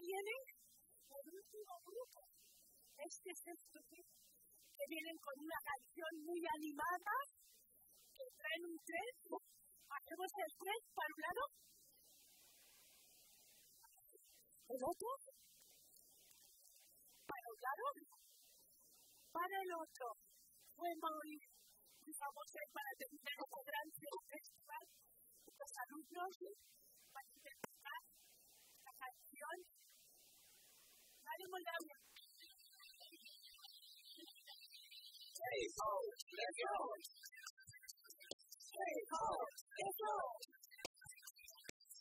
viene por último grupo. Este sexto grupo que vienen con una canción muy animada, que traen un tren. Hacemos el tren para un lado. ¿El otro? Para un lado. Para el otro. Fue muy, muy famoso para terminar este gran festival. Los alumnos para interpretar la canción. Hey, ho, let's go. Hey, ho, let's go.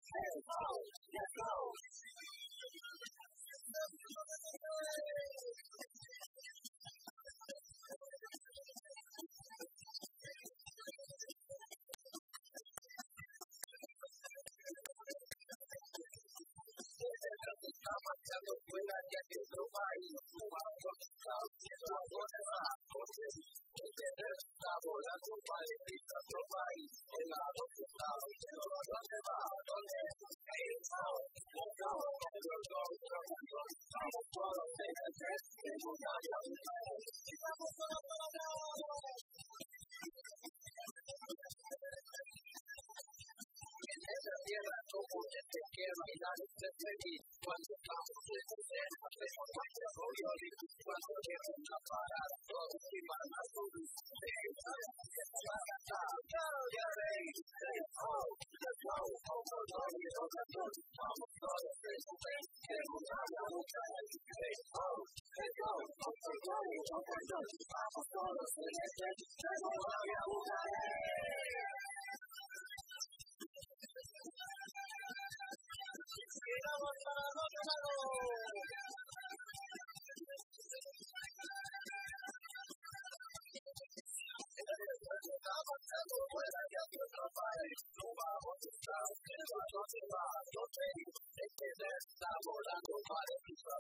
Hey, ho, let's go. राति Vamos todos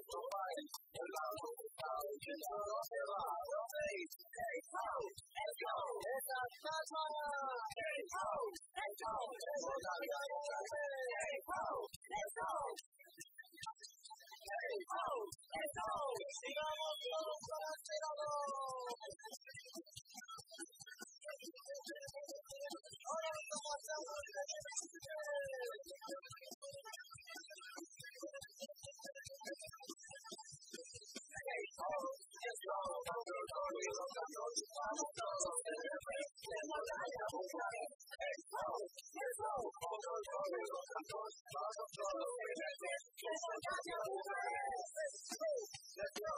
el piso, Let's go!